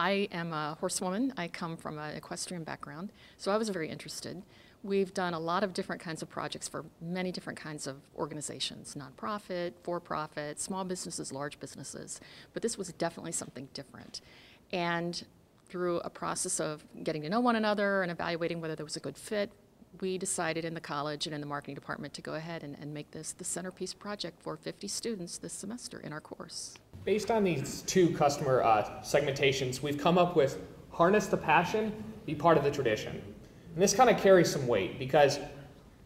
I am a horsewoman. I come from an equestrian background, so I was very interested. We've done a lot of different kinds of projects for many different kinds of organizations nonprofit, for profit, small businesses, large businesses. But this was definitely something different. And through a process of getting to know one another and evaluating whether there was a good fit, we decided in the college and in the marketing department to go ahead and, and make this the centerpiece project for 50 students this semester in our course. Based on these two customer uh, segmentations, we've come up with harness the passion, be part of the tradition. And this kind of carries some weight because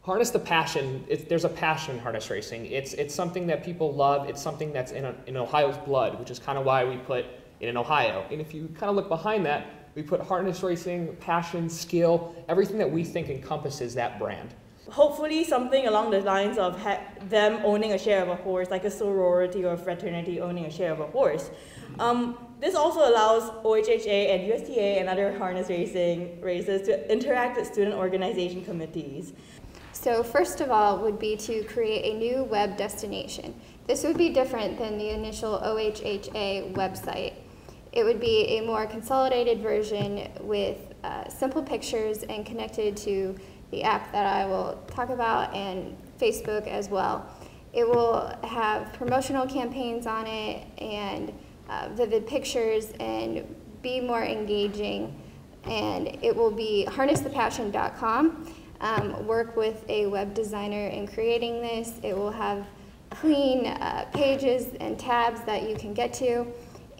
harness the passion, it, there's a passion in harness racing. It's, it's something that people love, it's something that's in, a, in Ohio's blood, which is kind of why we put it in Ohio. And if you kind of look behind that, we put harness racing, passion, skill, everything that we think encompasses that brand. Hopefully, something along the lines of them owning a share of a horse, like a sorority or fraternity owning a share of a horse. Um, this also allows OHHA and USTA and other harness racing races to interact with student organization committees. So first of all would be to create a new web destination. This would be different than the initial OHHA website. It would be a more consolidated version with uh, simple pictures and connected to the app that I will talk about and Facebook as well. It will have promotional campaigns on it and uh, vivid pictures and be more engaging. And it will be harnessthepassion.com. Um, work with a web designer in creating this. It will have clean uh, pages and tabs that you can get to.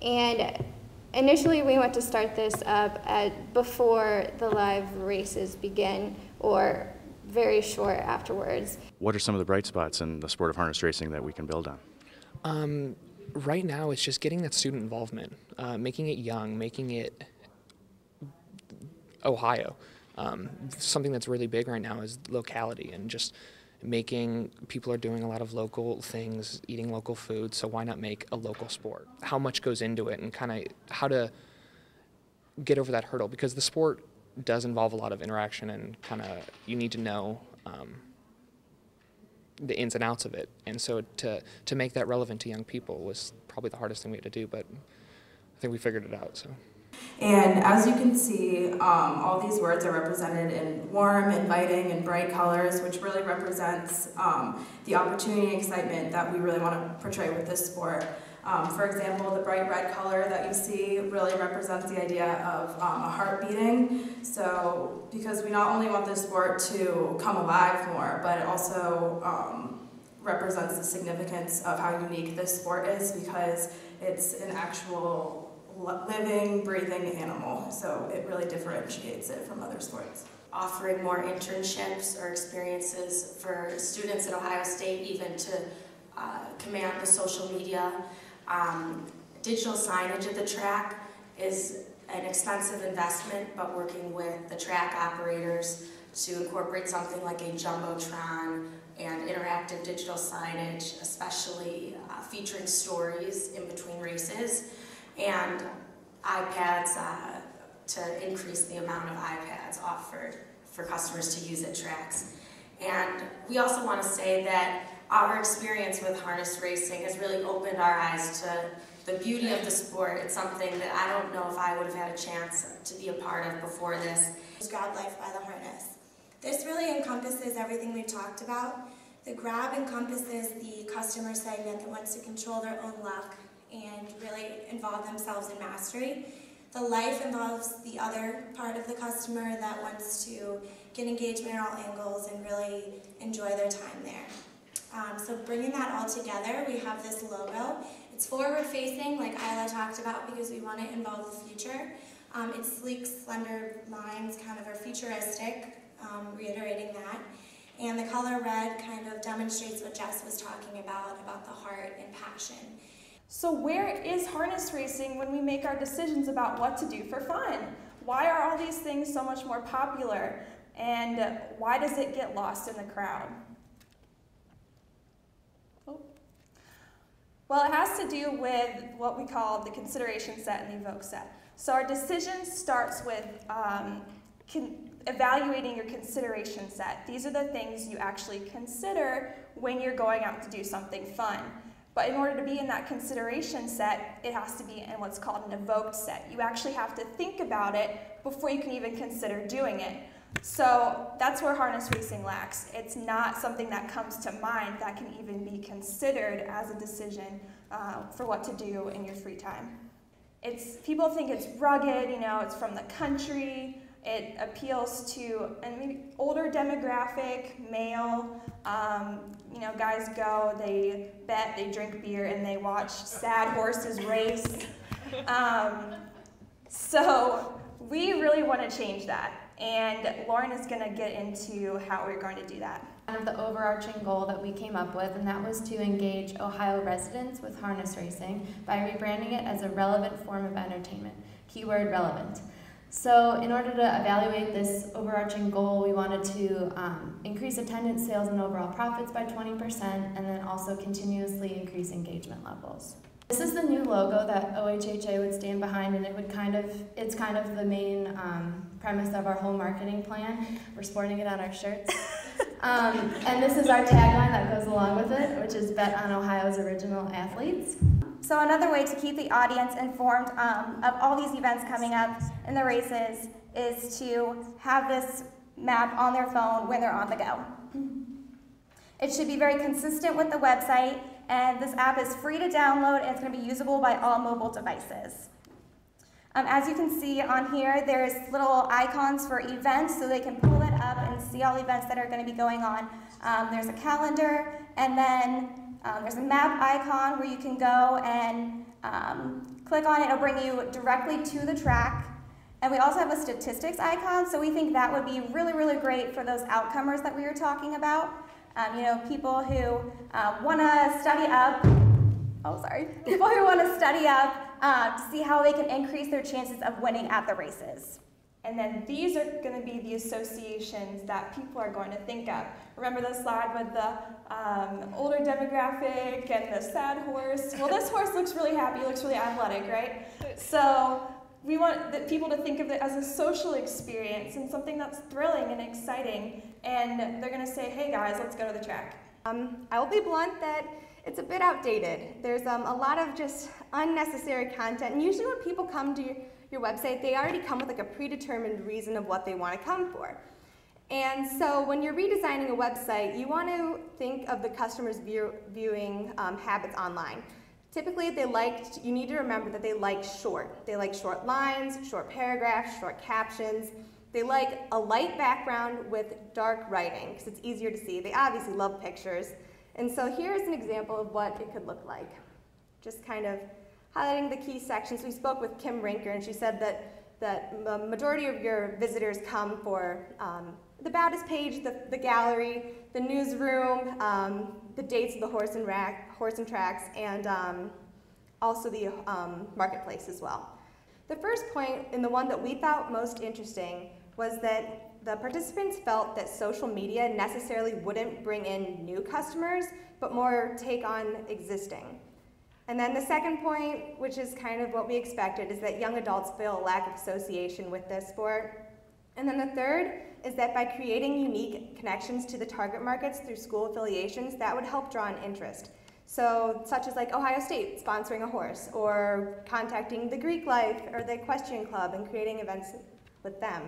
And Initially, we want to start this up at, before the live races begin or very short afterwards. What are some of the bright spots in the sport of harness racing that we can build on? Um, right now, it's just getting that student involvement, uh, making it young, making it Ohio. Um, something that's really big right now is locality and just making people are doing a lot of local things, eating local food, so why not make a local sport? How much goes into it and kind of how to get over that hurdle because the sport does involve a lot of interaction and kind of you need to know um, the ins and outs of it. And so to to make that relevant to young people was probably the hardest thing we had to do, but I think we figured it out. So. And as you can see, um, all these words are represented in warm, inviting, and bright colors, which really represents um, the opportunity and excitement that we really want to portray with this sport. Um, for example, the bright red color that you see really represents the idea of um, a heart beating. So, because we not only want this sport to come alive more, but it also um, represents the significance of how unique this sport is because it's an actual living, breathing animal. So it really differentiates it from other sports. Offering more internships or experiences for students at Ohio State, even to uh, command the social media. Um, digital signage at the track is an expensive investment, but working with the track operators to incorporate something like a Jumbotron and interactive digital signage, especially uh, featuring stories in between races and iPads uh, to increase the amount of iPads offered for customers to use at tracks. And we also want to say that our experience with harness racing has really opened our eyes to the beauty of the sport. It's something that I don't know if I would have had a chance to be a part of before this. Grab Life by the Harness. This really encompasses everything we've talked about. The grab encompasses the customer segment that wants to control their own luck and really involve themselves in mastery. The life involves the other part of the customer that wants to get engagement at all angles and really enjoy their time there. Um, so bringing that all together, we have this logo. It's forward facing, like Isla talked about, because we want to involve the future. Um, it's sleek, slender lines, kind of are futuristic, um, reiterating that. And the color red kind of demonstrates what Jess was talking about, about the heart and passion. So, where is harness racing when we make our decisions about what to do for fun? Why are all these things so much more popular? And why does it get lost in the crowd? Oh. Well, it has to do with what we call the consideration set and the evoked set. So, our decision starts with um, evaluating your consideration set. These are the things you actually consider when you're going out to do something fun. But in order to be in that consideration set, it has to be in what's called an evoked set. You actually have to think about it before you can even consider doing it. So that's where harness racing lacks. It's not something that comes to mind that can even be considered as a decision uh, for what to do in your free time. It's people think it's rugged, you know, it's from the country. It appeals to an older demographic, male. Um, you know, guys go, they bet, they drink beer, and they watch sad horses race. Um, so we really want to change that, and Lauren is going to get into how we're going to do that. Kind of the overarching goal that we came up with, and that was to engage Ohio residents with harness racing by rebranding it as a relevant form of entertainment. Keyword relevant. So in order to evaluate this overarching goal, we wanted to um, increase attendance, sales, and overall profits by 20%, and then also continuously increase engagement levels. This is the new logo that OHHA would stand behind, and it would kind of, it's kind of the main um, premise of our whole marketing plan. We're sporting it on our shirts. Um, and this is our tagline that goes along with it, which is Bet on Ohio's Original Athletes. So another way to keep the audience informed um, of all these events coming up in the races is to have this map on their phone when they're on the go. It should be very consistent with the website, and this app is free to download and it's going to be usable by all mobile devices. Um, as you can see on here, there's little icons for events, so they can pull it up and see all events that are going to be going on. Um, there's a calendar, and then um, there's a map icon where you can go and um, click on it. It'll bring you directly to the track. And we also have a statistics icon, so we think that would be really, really great for those outcomers that we were talking about. Um, you know, people who um, want to study up, oh, sorry, people who want to study up uh, to see how they can increase their chances of winning at the races. And then these are going to be the associations that people are going to think of. Remember the slide with the um, older demographic and the sad horse? Well, this horse looks really happy, looks really athletic, right? So we want the people to think of it as a social experience and something that's thrilling and exciting. And they're going to say, hey guys, let's go to the track. Um, I will be blunt that it's a bit outdated. There's um, a lot of just unnecessary content. And usually when people come to your website, they already come with like a predetermined reason of what they want to come for. And so when you're redesigning a website, you want to think of the customer's view, viewing um, habits online. Typically, they like, you need to remember that they like short. They like short lines, short paragraphs, short captions. They like a light background with dark writing because it's easier to see. They obviously love pictures. And so here's an example of what it could look like. Just kind of highlighting the key sections. We spoke with Kim Rinker, and she said that, that the majority of your visitors come for um, the about us page, the, the gallery, the newsroom, um, the dates of the horse and, rack, horse and tracks, and um, also the um, marketplace as well. The first point, and the one that we thought most interesting, was that the participants felt that social media necessarily wouldn't bring in new customers, but more take on existing. And then the second point, which is kind of what we expected, is that young adults feel a lack of association with this sport. And then the third is that by creating unique connections to the target markets through school affiliations, that would help draw an interest. So, such as like Ohio State sponsoring a horse, or contacting the Greek Life or the Equestrian Club and creating events with them.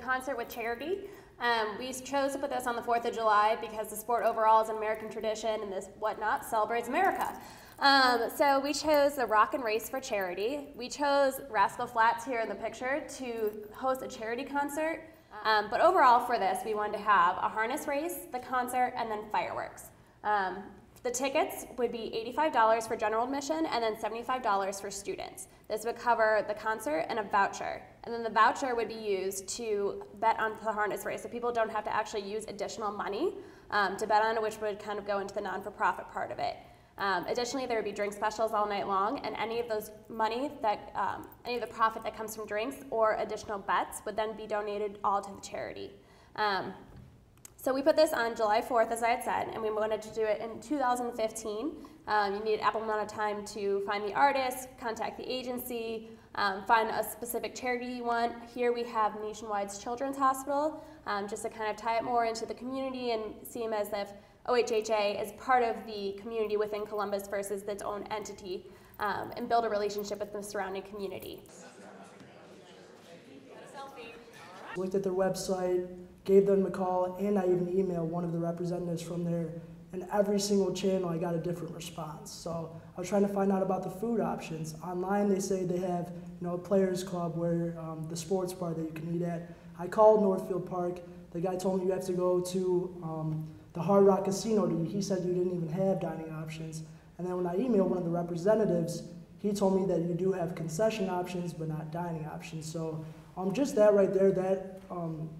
Concert with charity. Um, we chose to put this on the 4th of July because the sport overall is an American tradition and this whatnot celebrates America. Um, so we chose the Rock and Race for charity. We chose Rascal Flatts here in the picture to host a charity concert. Um, but overall for this, we wanted to have a harness race, the concert, and then fireworks. Um, the tickets would be $85 for general admission and then $75 for students. This would cover the concert and a voucher. And then the voucher would be used to bet on the harness race. So people don't have to actually use additional money um, to bet on, which would kind of go into the non-for-profit part of it. Um, additionally, there would be drink specials all night long, and any of those money that, um, any of the profit that comes from drinks or additional bets would then be donated all to the charity. Um, so we put this on July 4th, as I had said, and we wanted to do it in 2015. Um, you need ample amount of time to find the artist, contact the agency, um, find a specific charity you want. Here we have Nationwide's Children's Hospital, um, just to kind of tie it more into the community and seem as if OHHA as part of the community within Columbus versus its own entity um, and build a relationship with the surrounding community. Looked at their website, gave them a call, and I even emailed one of the representatives from there. And every single channel, I got a different response. So I was trying to find out about the food options. Online, they say they have, you know, a players club where um, the sports bar that you can eat at. I called Northfield Park. The guy told me you have to go to um, the Hard Rock Casino. He said you didn't even have dining options. And then when I emailed one of the representatives, he told me that you do have concession options, but not dining options. So um, just that right there, that um,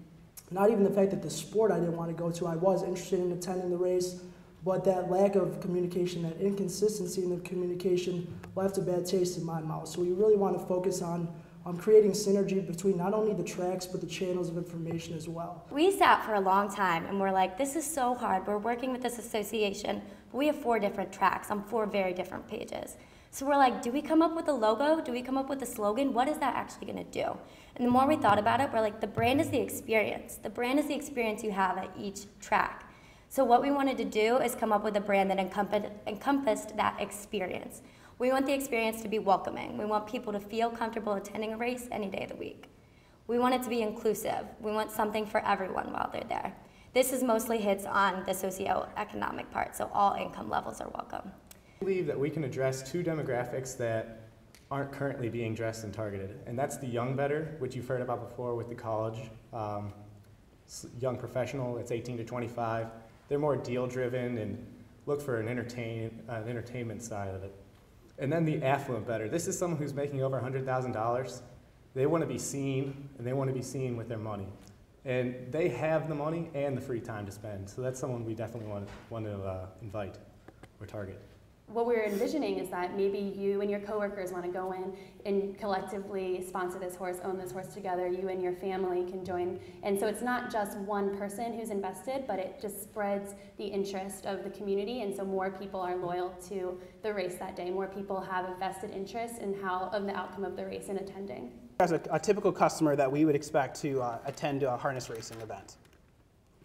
not even the fact that the sport I didn't want to go to, I was interested in attending the race, but that lack of communication, that inconsistency in the communication left a bad taste in my mouth. So we really want to focus on um, creating synergy between not only the tracks but the channels of information as well. We sat for a long time and we're like, this is so hard. We're working with this association, but we have four different tracks on four very different pages. So we're like, do we come up with a logo? Do we come up with a slogan? What is that actually going to do? And the more we thought about it, we're like, the brand is the experience. The brand is the experience you have at each track. So what we wanted to do is come up with a brand that encompassed that experience. We want the experience to be welcoming. We want people to feel comfortable attending a race any day of the week. We want it to be inclusive. We want something for everyone while they're there. This is mostly hits on the socioeconomic part, so all income levels are welcome. I believe that we can address two demographics that aren't currently being addressed and targeted, and that's the young bettor, which you've heard about before with the college um, young professional. It's 18 to 25. They're more deal driven and look for an entertain an entertainment side of it. And then the affluent bettor. This is someone who's making over $100,000. They want to be seen, and they want to be seen with their money. And they have the money and the free time to spend. So that's someone we definitely want, want to uh, invite or target what we're envisioning is that maybe you and your coworkers want to go in and collectively sponsor this horse, own this horse together. You and your family can join. And so it's not just one person who's invested, but it just spreads the interest of the community. And so more people are loyal to the race that day. More people have a vested interest in how of the outcome of the race and attending. As a, a typical customer that we would expect to uh, attend a harness racing event.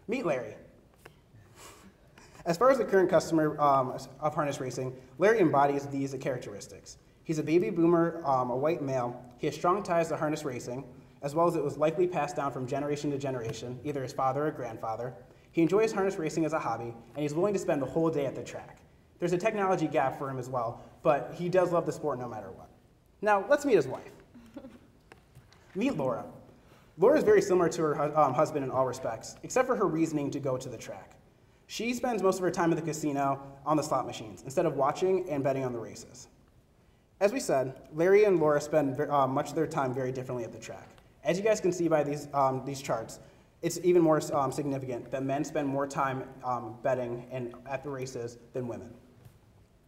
Meet Larry. As far as the current customer um, of harness racing, Larry embodies these characteristics. He's a baby boomer, um, a white male. He has strong ties to harness racing, as well as it was likely passed down from generation to generation, either his father or grandfather. He enjoys harness racing as a hobby, and he's willing to spend the whole day at the track. There's a technology gap for him as well, but he does love the sport no matter what. Now, let's meet his wife. meet Laura. Laura is very similar to her um, husband in all respects, except for her reasoning to go to the track. She spends most of her time at the casino on the slot machines instead of watching and betting on the races. As we said, Larry and Laura spend uh, much of their time very differently at the track. As you guys can see by these, um, these charts, it's even more um, significant that men spend more time um, betting and at the races than women.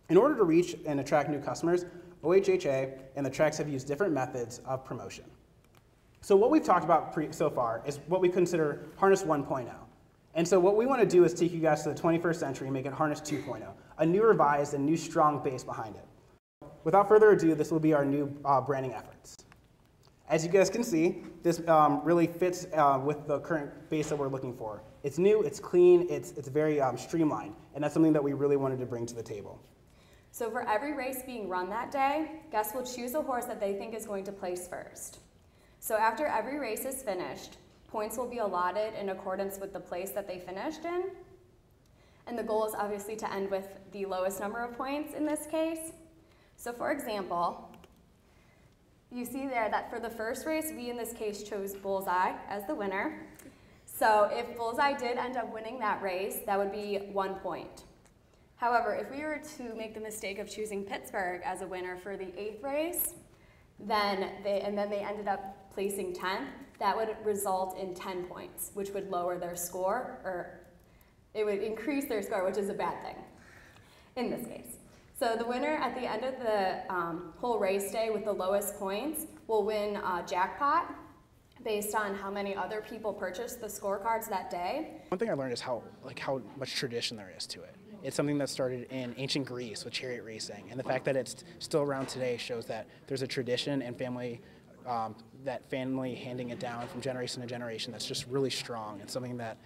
In order to reach and attract new customers, OHHA and the tracks have used different methods of promotion. So what we've talked about so far is what we consider Harness 1.0. And so what we want to do is take you guys to the 21st century and make it Harness 2.0, a new revised and new strong base behind it. Without further ado, this will be our new uh, branding efforts. As you guys can see, this um, really fits uh, with the current base that we're looking for. It's new, it's clean, it's, it's very um, streamlined, and that's something that we really wanted to bring to the table. So for every race being run that day, guests will choose a horse that they think is going to place first. So after every race is finished, Points will be allotted in accordance with the place that they finished in. And the goal is obviously to end with the lowest number of points in this case. So for example, you see there that for the first race, we in this case chose Bullseye as the winner. So if Bullseye did end up winning that race, that would be one point. However, if we were to make the mistake of choosing Pittsburgh as a winner for the eighth race, then they, and then they ended up placing 10th, that would result in 10 points, which would lower their score, or it would increase their score, which is a bad thing in this case. So the winner at the end of the um, whole race day with the lowest points will win a jackpot based on how many other people purchased the scorecards that day. One thing I learned is how like how much tradition there is to it. It's something that started in ancient Greece with chariot racing, and the fact that it's still around today shows that there's a tradition and family um, that family handing it down from generation to generation that's just really strong and something that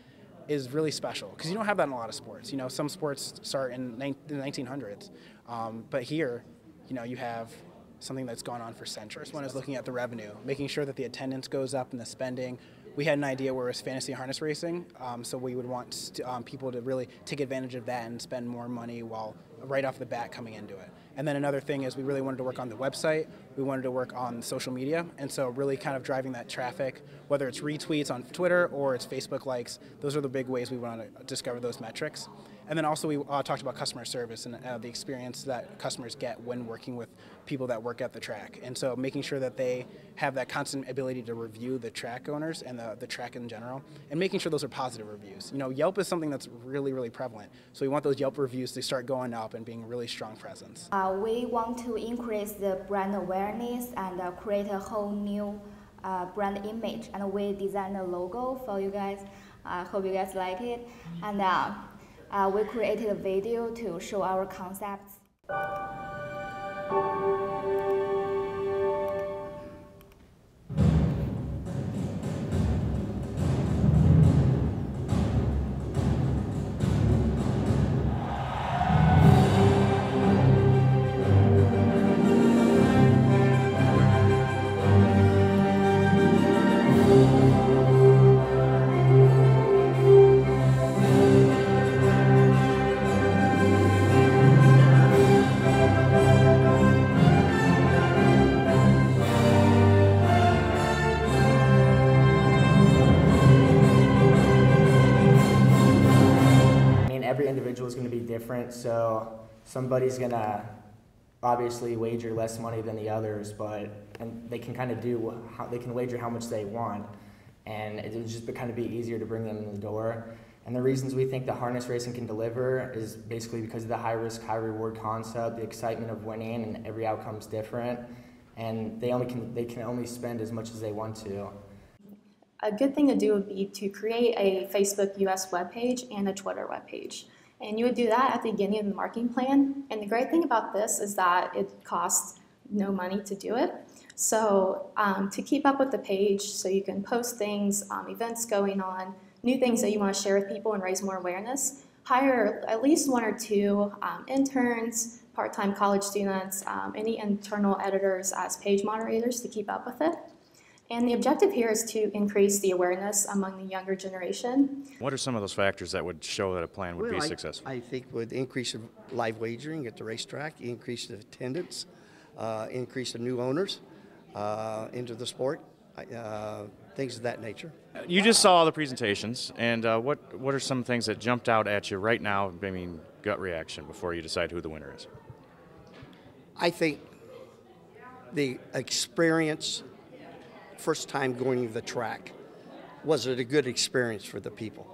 is really special because you don't have that in a lot of sports. You know, some sports start in the 1900s, um, but here, you know, you have something that's gone on for centuries. First one is looking at the revenue, making sure that the attendance goes up and the spending. We had an idea where it was fantasy harness racing, um, so we would want um, people to really take advantage of that and spend more money while right off the bat coming into it. And then another thing is we really wanted to work on the website. We wanted to work on social media, and so really kind of driving that traffic, whether it's retweets on Twitter or it's Facebook likes. Those are the big ways we want to discover those metrics. And then also we uh, talked about customer service and uh, the experience that customers get when working with people that work at the track. And so making sure that they have that constant ability to review the track owners and the, the track in general, and making sure those are positive reviews. You know, Yelp is something that's really, really prevalent. So we want those Yelp reviews to start going up and being really strong presence. Uh, we want to increase the brand awareness and uh, create a whole new uh, brand image. And we designed a logo for you guys. I hope you guys like it. And uh, uh, we created a video to show our concepts. Individual is going to be different, so somebody's going to obviously wager less money than the others, but and they can kind of do how they can wager how much they want, and it would just be, kind of be easier to bring them in the door. And the reasons we think the harness racing can deliver is basically because of the high risk, high reward concept, the excitement of winning, and every outcome's different, and they only can they can only spend as much as they want to. A good thing to do would be to create a Facebook US webpage and a Twitter webpage. And you would do that at the beginning of the marketing plan. And the great thing about this is that it costs no money to do it. So um, to keep up with the page, so you can post things, um, events going on, new things that you want to share with people and raise more awareness, hire at least one or two um, interns, part-time college students, um, any internal editors as page moderators to keep up with it. And the objective here is to increase the awareness among the younger generation. What are some of those factors that would show that a plan would Well, be I- successful? I think with increase of live wagering at the racetrack, increase of attendance, uh, increase of new owners uh, into the sport, uh, things of that nature. You just saw all the presentations, and uh, what what are some things that jumped out at you right now? I mean, gut reaction before you decide who the winner is. I think the experience, first time going to the track, was it a good experience for the people?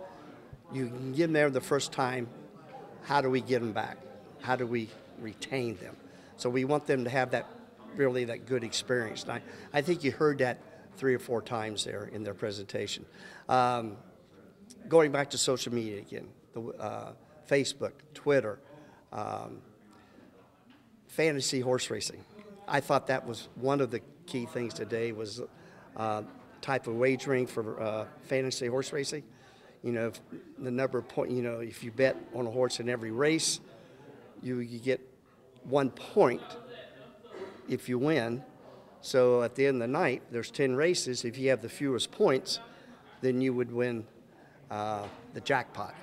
You can get them there the first time. How do we get them back? How do we retain them? So we want them to have that really that good experience. And I, I think you heard that three or four times there in their presentation. Um, going back to social media again, the, uh, Facebook, Twitter, um, fantasy horse racing. I thought that was one of the key things today was uh, type of wagering for uh, fantasy horse racing. You know, the number of point. You know, if you bet on a horse in every race, you you get one point if you win. So at the end of the night, there's ten races. If you have the fewest points, then you would win uh, the jackpot.